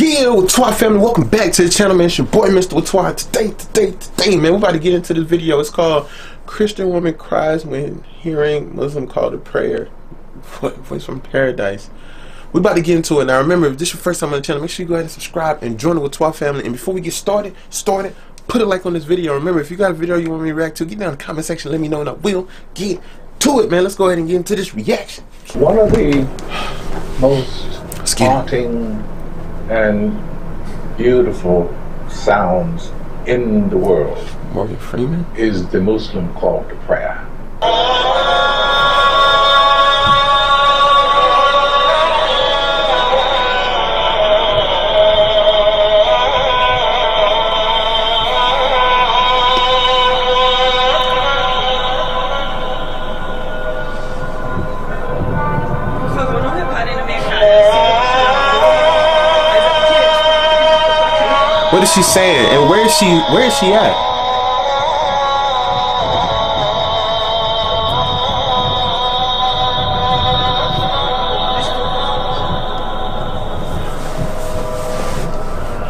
Yeah, Whaatwaa family, welcome back to the channel, man. It's your boy, Mr. Whaatwaa. Today, today, today, man, we're about to get into this video. It's called Christian Woman Cries When Hearing Muslim Call to Prayer. Voice from Paradise. We're about to get into it. Now, remember, if this is your first time on the channel, make sure you go ahead and subscribe and join the Whaatwaa family. And before we get started, started, put a like on this video. Remember, if you got a video you want me to react to, get down in the comment section, let me know, and I will get to it, man. Let's go ahead and get into this reaction. One of the most haunting and beautiful sounds in the world Morgan Freeman is the Muslim call to prayer. What is she saying? And where is she where is she at?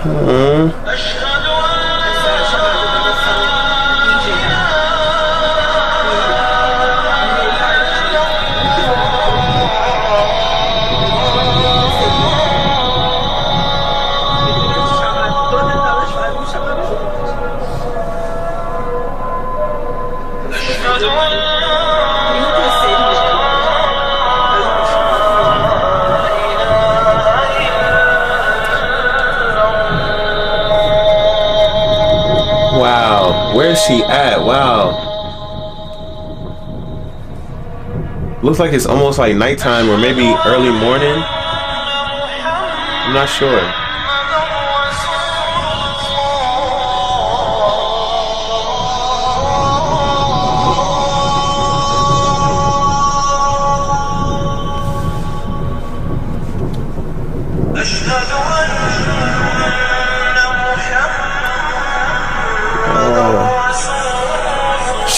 Hmm. She at? Wow. Looks like it's almost like nighttime or maybe early morning. I'm not sure.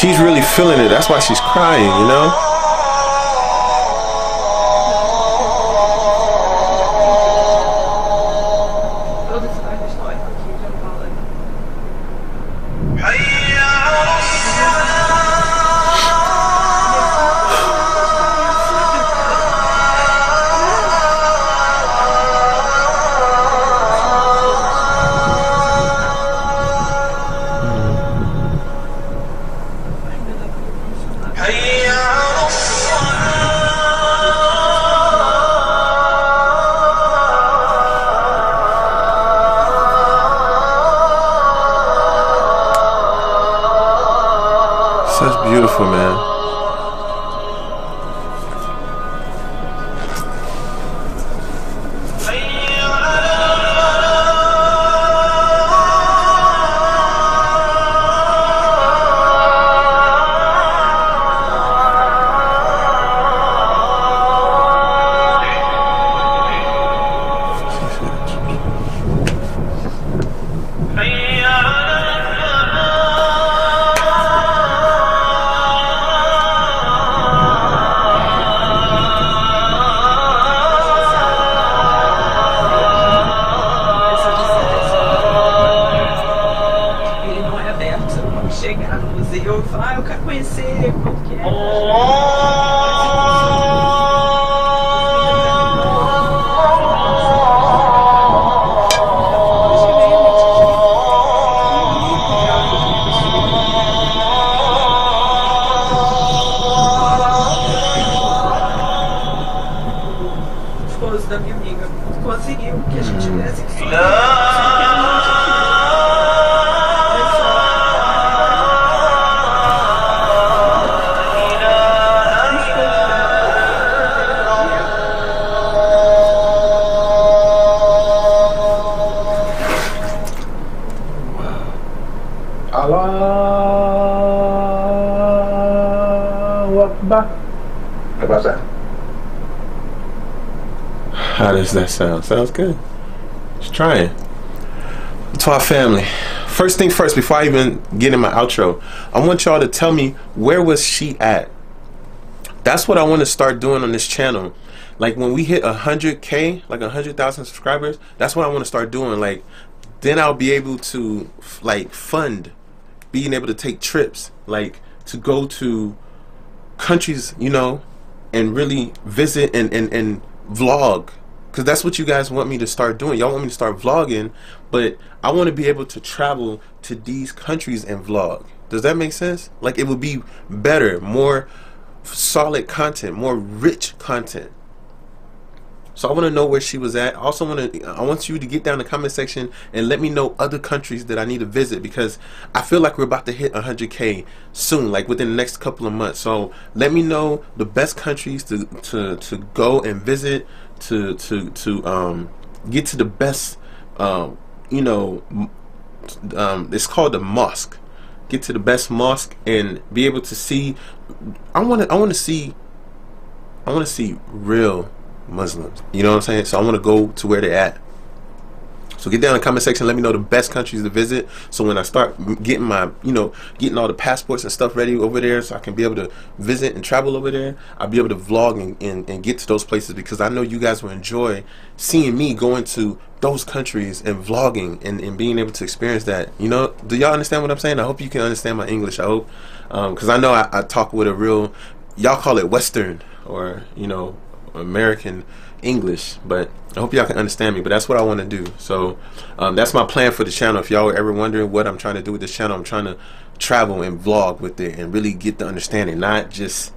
She's really feeling it. That's why she's crying, you know? Da minha amiga. Conseguiu que a gente tivesse que Akbar. How about that? How does that sound? Sounds good. Just trying. To our family. First thing first, before I even get in my outro, I want y'all to tell me where was she at? That's what I want to start doing on this channel. like when we hit 100k like 100,000 subscribers that's what I want to start doing like then I'll be able to like fund being able to take trips like to go to countries you know and really visit and and, and vlog. Because that's what you guys want me to start doing. Y'all want me to start vlogging but I want to be able to travel to these countries and vlog. Does that make sense? Like it would be better more solid content more rich content so I want to know where she was at. I also want to I want you to get down the comment section and let me know other countries that I need to visit because I feel like we're about to hit 100k soon, like within the next couple of months. So let me know the best countries to to to go and visit to to to um get to the best um you know um it's called the mosque. Get to the best mosque and be able to see I want to I want to see I want to see real Muslims. You know what I'm saying? So I want to go to where they're at. So get down in the comment section. Let me know the best countries to visit. So when I start getting my, you know, getting all the passports and stuff ready over there, so I can be able to visit and travel over there, I'll be able to vlog and, and, and get to those places because I know you guys will enjoy seeing me going to those countries and vlogging and, and being able to experience that. You know, do y'all understand what I'm saying? I hope you can understand my English. I hope, because um, I know I, I talk with a real, y'all call it Western or you know American English, but I hope y'all can understand me. But that's what I want to do. So um, that's my plan for the channel. If y'all are ever wondering what I'm trying to do with this channel, I'm trying to travel and vlog with it and really get the understanding, not just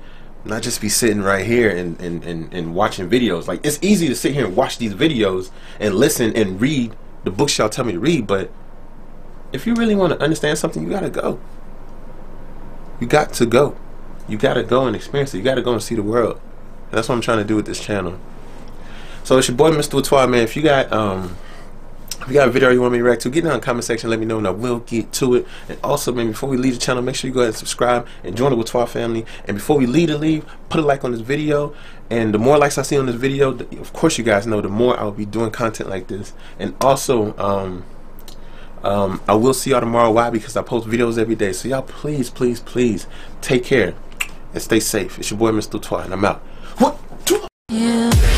not just be sitting right here and, and, and, and watching videos. Like it's easy to sit here and watch these videos and listen and read the books y'all tell me to read, but if you really want to understand something, you gotta go. You got to go. You gotta go and experience it. You gotta go and see the world. That's what I'm trying to do with this channel. So it's your boy Mr. Whaatwaa, man. If you got um if you got a video you want me to react to, get down in the comment section, let me know and I will get to it. And also, man, before we leave the channel, make sure you go ahead and subscribe and join the Whaatwaa family. And before we leave to leave, put a like on this video. And the more likes I see on this video, of course you guys know, the more I'll be doing content like this. And also, um, um, I will see y'all tomorrow. Why? Because I post videos every day. So y'all please, please, please take care and stay safe. It's your boy Mr. Whaatwaa, and I'm out. What?